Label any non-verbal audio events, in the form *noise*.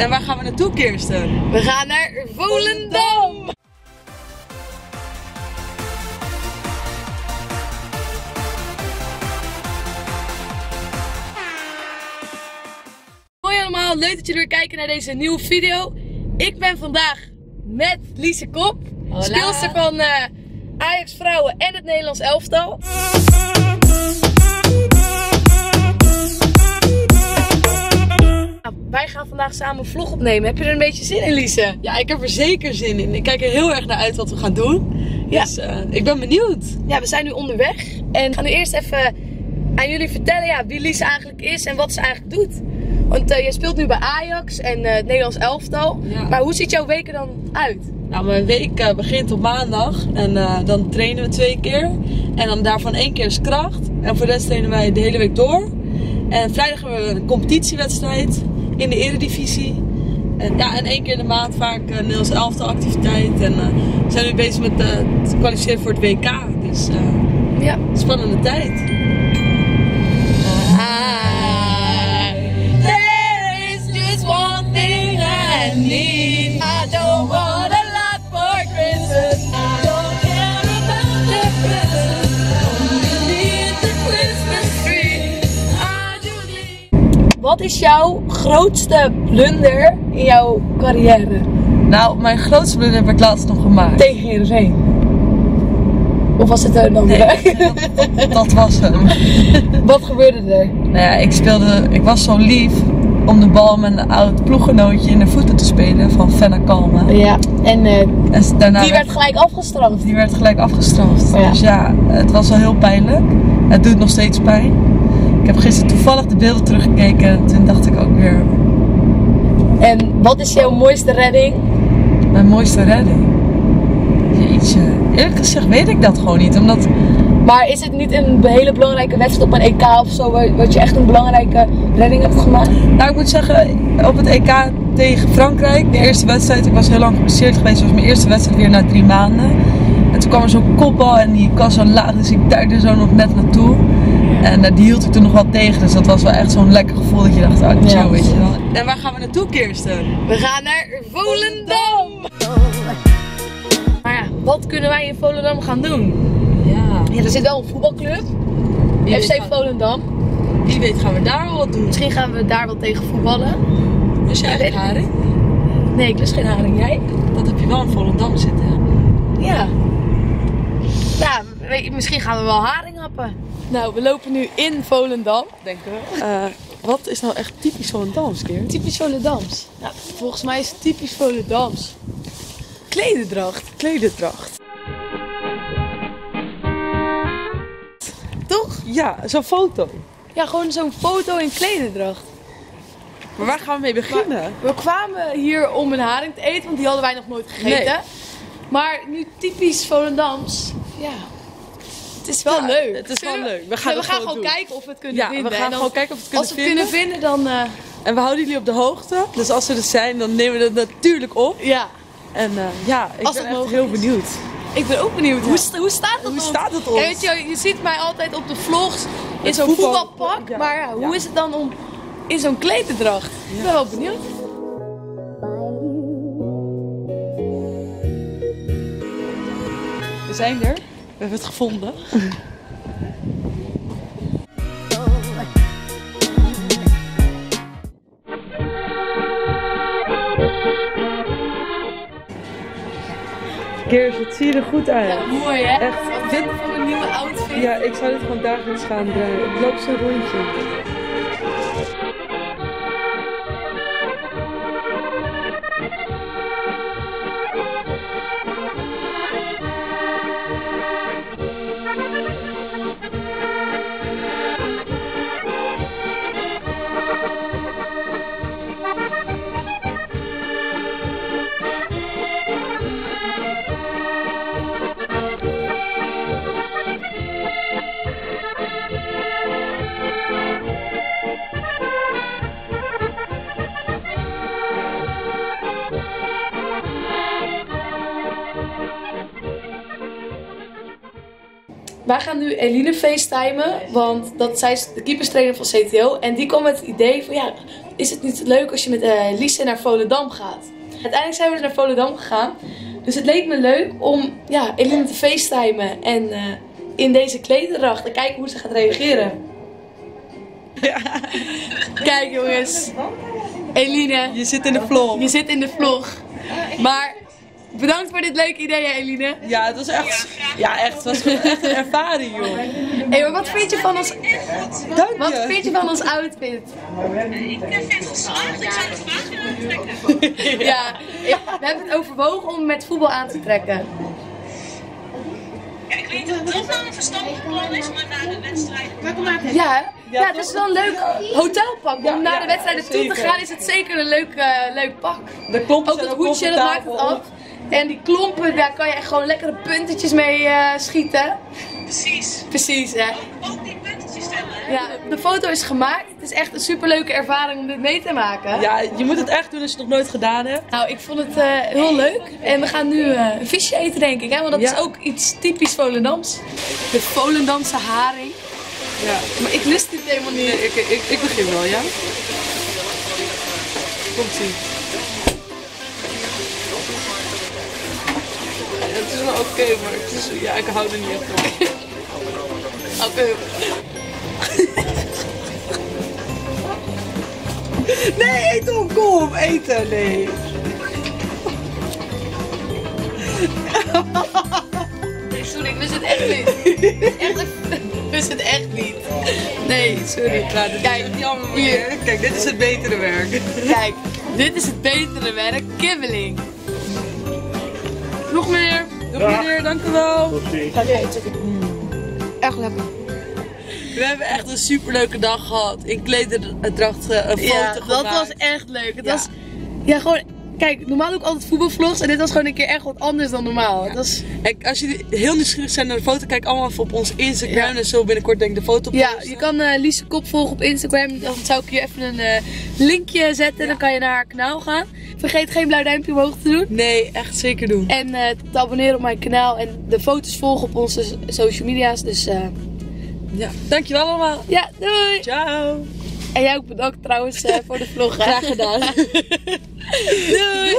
En waar gaan we naartoe, Kirsten? We gaan naar Volendam! Hoi allemaal, leuk dat jullie weer kijken naar deze nieuwe video. Ik ben vandaag met Lise Kop, Hola. speelster van eh, Ajax Vrouwen en het Nederlands elftal. Wij gaan vandaag samen een vlog opnemen. Heb je er een beetje zin in, Lise? Ja, ik heb er zeker zin in. Ik kijk er heel erg naar uit wat we gaan doen. Ja. Dus eh, ik ben benieuwd. Ja, we zijn nu onderweg en gaan nu eerst even aan jullie vertellen ja, wie Lise eigenlijk is en wat ze eigenlijk doet. Want eh, je speelt nu bij Ajax en eh, het Nederlands elftal. Ja. Maar hoe ziet jouw week er dan uit? Nou, mijn week begint op maandag. En dan trainen we twee keer. En dan daarvan één keer is kracht. En voor de rest trainen wij de hele week door. En vrijdag hebben we een competitiewedstrijd in de eredivisie. En, ja, en één keer in de maand vaak een Nederlands elftal activiteit. En eh, we zijn nu bezig met eh, het kwalificeren voor het WK. Dus eh, Ja. spannende tijd. Wat is jouw grootste blunder in jouw carrière? Nou, mijn grootste blunder heb ik laatst nog gemaakt. Tegen Heerenveen. Of was het een andere? Nee, dat, dat was hem. *laughs* Wat gebeurde er? Nou ja, ik speelde, ik was zo lief om de bal met een oud ploeggenootje in de voeten te spelen van Fenna Kalma. Ja, en eh, En daarna die werd gelijk afgestraft. die werd gelijk afgestraft. Ja. Dus ja, het was wel heel pijnlijk. Het doet nog steeds pijn. Ik heb gisteren toevallig de beelden teruggekeken en toen dacht ik ook weer, En wat is jouw mooiste redding? mijn mooiste redding. Jeetje, eerlijk gezegd weet ik dat gewoon niet, omdat Maar is het niet een hele belangrijke wedstrijd op een EK of zo, waar- wat je echt een belangrijke redding hebt gemaakt? Nou, ik moet zeggen, op het EK tegen Frankrijk, de eerste wedstrijd, ik was heel lang geblesseerd geweest, het was mijn eerste wedstrijd weer na drie maanden. En toen kwam er zo'n kopbal en die was zo laag, dus ik duikte zo nog net naartoe. En eh, die hield ik toen nog wel tegen, dus dat was wel echt zo'n lekker gevoel dat je dacht, chill, Ja. weet je wel. En waar gaan we naartoe, Kirsten? We gaan naar Volendam! Maar ja, wat kunnen wij in Volendam gaan doen? Ja, Ja, er zit wel een voetbalclub, wie FC Volendam. wie weet gaan we daar wel wat doen. Misschien gaan we daar wel tegen voetballen. Dus eigen ik haring? Nee, ik lust geen haring. Jij? Dat heb je wel in Volendam zitten? Ja. Ja, je, misschien gaan we wel haring happen. Nou, we lopen nu in Volendam, denken we. Eh, wat is nou echt typisch Volendams, Keer? Typisch Volendams. Ja, volgens mij is het typisch Volendams. Klededracht. Klededracht. Toch? Ja, zo'n foto. Ja, gewoon zo'n foto in klededracht. Maar waar gaan we mee beginnen? We kwamen hier om een haring te eten, want die hadden wij nog nooit gegeten. Nee. Maar nu typisch Volendams. Ja. Het is wel Ja, leuk. het is wel leuk. We gaan Ja, het gaan gewoon doen. kijken of we het kunnen Ja, vinden. we gaan gewoon kijken of we het kunnen Als we het vinden. kunnen vinden, dan... eh, En we houden jullie op de hoogte. Dus als ze er zijn, dan nemen we dat natuurlijk op. ja. En eh, ja, ik Als ben echt heel is. benieuwd. Ik ben ook benieuwd. Hoe, hoe staat dat Hoe staat het Ja, op? weet je, je ziet mij altijd op de vlogs in zo'n voetbal- voetbalpak. ja, Maar ja, hoe ja. is het dan om in zo'n klededracht? Ik ben wel benieuwd. We zijn er. We hebben het gevonden. Keers, het zie je er goed uit. Ja, mooi hè? Echt, dit- van mijn nieuwe outfit? Ja, ik zou dit gewoon dagelijks gaan draaien. Ik loop zo'n rondje. Wij gaan nu Eline facetimen, want dat, zij is de keeperstrainer van CTO. En die kwam met het idee van, ja, is het niet leuk als je met eh Lise naar Volendam gaat? Uiteindelijk zijn we dus naar Volendam gegaan. Dus het leek me leuk om ja, Eline te facetimen en eh, in deze klederdracht te kijken hoe ze gaat reageren. Kijk jongens, Eline, Je zit in de vlog. je zit in de vlog. Maar bedankt voor dit leuke idee, Eline. Ja, het was echt, ja, echt, het was echt een ervaring, joh. Hé, maar wat vind je van ons, Dank wat vind je van ons outfit? Ik vind het geslaagd. Ik zou het vandaag willen aantrekken. Ja, ik- we hebben het overwogen om met voetbal aan te trekken. Ja, ik weet niet of dat nou een verstandig plan is, maar na de wedstrijd. Ja, ja, het is wel een leuk hotelpak. Om Ja, naar de wedstrijd toe te gaan is het zeker een leuk, eh, leuk pak. De klompen Ook het hoedje, dat maakt het af. En die klompen, daar kan je echt gewoon lekkere puntetjes mee eh, schieten. Precies. Precies, hè. Ook die puntetjes stellen. hè? Ja, de foto is gemaakt. Het is echt een superleuke ervaring om dit mee te maken. Ja, je moet het echt doen als je het nog nooit gedaan hebt. Nou, ik vond het eh, heel leuk. En we gaan nu eh, een visje eten, denk ik. Hè? Want dat Ja. is ook iets typisch Volendams. De Volendamse haring. Ja. Maar ik lust dit helemaal niet. Nee, ik, ik, ik begin wel, ja? Komt is wel oké, maar het is, ja, ik hou er niet echt van. *laughs* Oké. *laughs* Nee, eet op, kom, eten, nee. Nee, sorry, ik lust het echt niet. Echt, ik lust het echt niet. Nee, sorry. Nou, dit Kijk, jammer hier. Kijk, dit is het betere werk. Kijk, dit is het betere werk. Kibbeling. Nog meer. Dag meneer, dank u wel. Echt lekker. We hebben echt een superleuke dag gehad. In klederdracht eh, een foto Ja, dat gemaakt. was echt leuk. Het Ja. was, ja, gewoon, kijk, normaal doe ik altijd voetbalvlogs en dit was gewoon een keer echt wat anders dan normaal. En als jullie heel nieuwsgierig zijn naar de foto, kijk allemaal even op ons Instagram. Ja. En zo binnenkort denk ik de foto ja, posten. je kan eh Lise Kop volgen op Instagram. Dan zou ik hier even een eh, linkje zetten. Dan kan je naar haar kanaal gaan. Vergeet geen blauw duimpje omhoog te doen. Nee, echt zeker doen. En eh, te abonneren op mijn kanaal. En de foto's volgen op onze social media's. Dus Ja, dankjewel allemaal. ja, doei! Ciao. En jij ook bedankt trouwens eh, voor de vlog. hè. Graag gedaan. *laughs* *laughs* Doei!